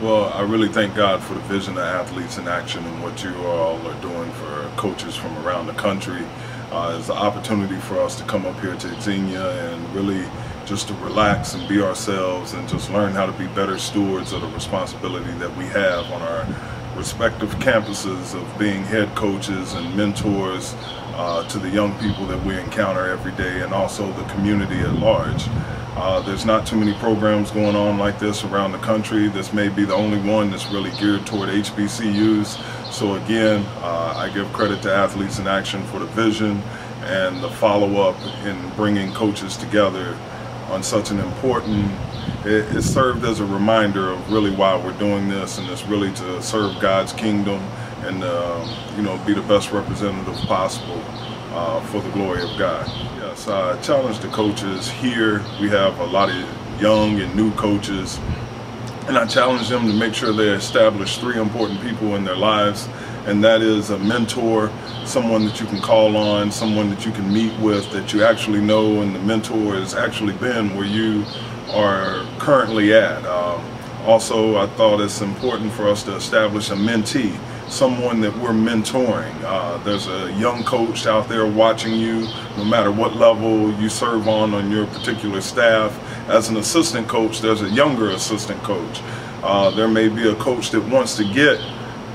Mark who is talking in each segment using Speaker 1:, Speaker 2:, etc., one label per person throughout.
Speaker 1: Well, I really thank God for the vision of Athletes in Action and what you all are doing for coaches from around the country. Uh, it's an opportunity for us to come up here to Xenia and really just to relax and be ourselves and just learn how to be better stewards of the responsibility that we have on our respective campuses of being head coaches and mentors uh, to the young people that we encounter every day and also the community at large. Uh, there's not too many programs going on like this around the country. This may be the only one that's really geared toward HBCUs. So again, uh, I give credit to Athletes in Action for the vision and the follow-up in bringing coaches together on such an important, it, it served as a reminder of really why we're doing this and it's really to serve God's kingdom and um, you know be the best representative possible uh, for the glory of God. Yes, I challenge the coaches here. We have a lot of young and new coaches and I challenge them to make sure they establish three important people in their lives and that is a mentor, someone that you can call on, someone that you can meet with that you actually know and the mentor has actually been where you are currently at. Um, also, I thought it's important for us to establish a mentee, someone that we're mentoring. Uh, there's a young coach out there watching you, no matter what level you serve on on your particular staff. As an assistant coach, there's a younger assistant coach. Uh, there may be a coach that wants to get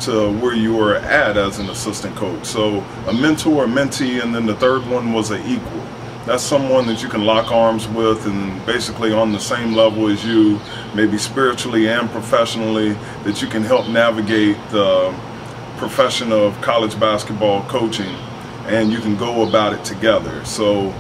Speaker 1: to where you are at as an assistant coach. So a mentor, a mentee, and then the third one was an equal. That's someone that you can lock arms with and basically on the same level as you, maybe spiritually and professionally, that you can help navigate the profession of college basketball coaching and you can go about it together. So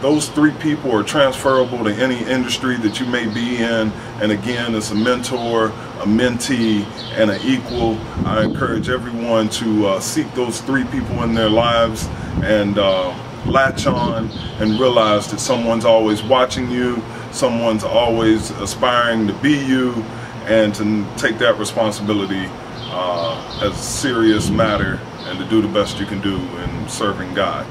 Speaker 1: those three people are transferable to any industry that you may be in. And again, it's a mentor, a mentee, and an equal. I encourage everyone to uh, seek those three people in their lives and uh, latch on and realize that someone's always watching you, someone's always aspiring to be you, and to take that responsibility uh, as a serious matter and to do the best you can do in serving God.